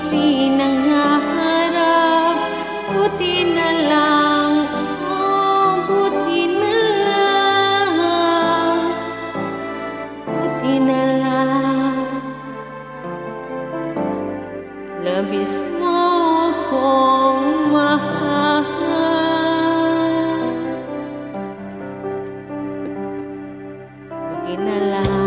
unti nang haharap, puti lang, oh, puti na puti na lang. Labis mo kong mahal, puti na lang.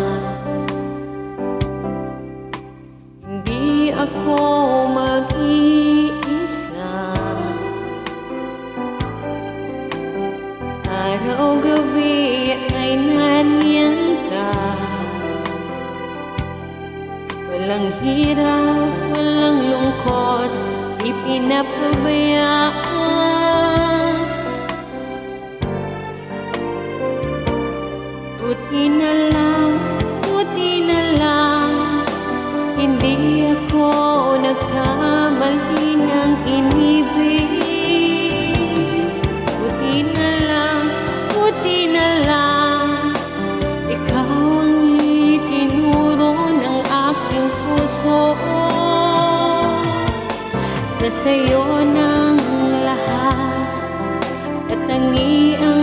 oo na sa'yo ng lahat at nangiang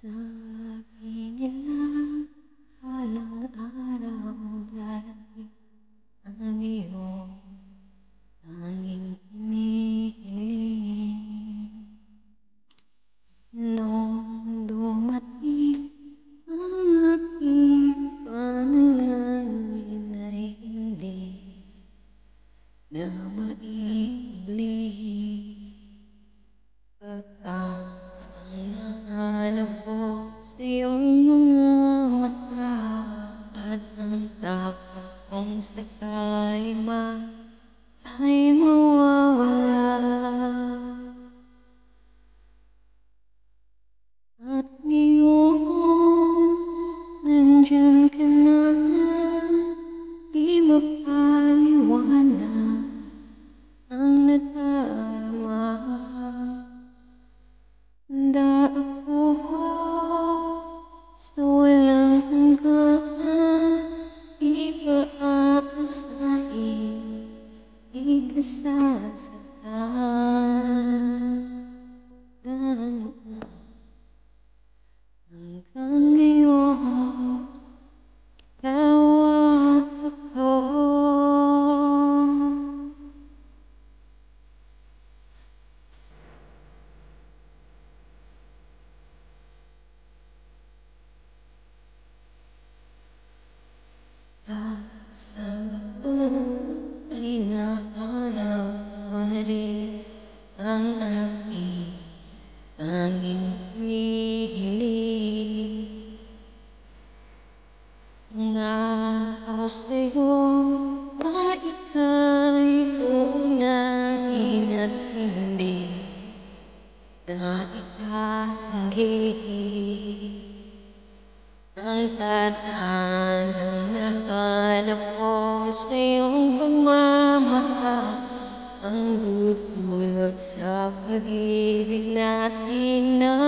side. ang sakay mahay mawawala. Nais layong na ika'y unahin at hindi na itatanggi Ang tatanang nahanap ko sa iyong sa pag-ibig natin na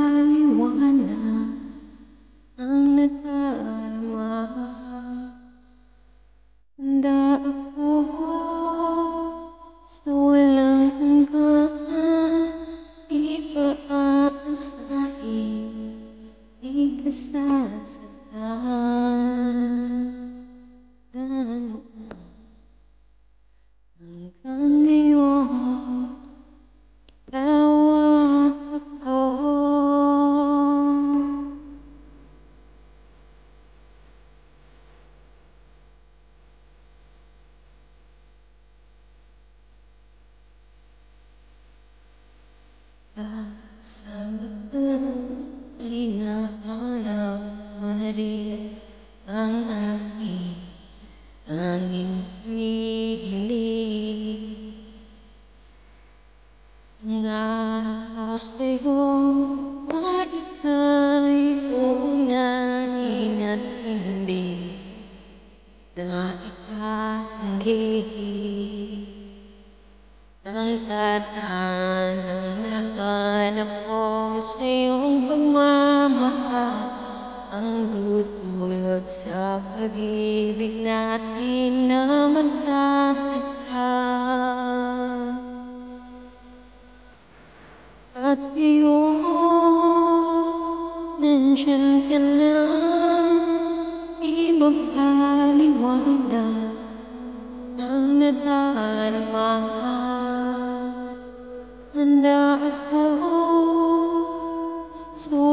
ang aking tanging hinihiling Nga sa'yo ay ika'y uunahin at hindi na itatanggi Ang tadhanang nahanap ko sa pagmamahal Ang sa pag-ibig natin na matatagpuan At ngayon, nandiyan ka na Ipagpaliwanag ang nadarama Handa ako sa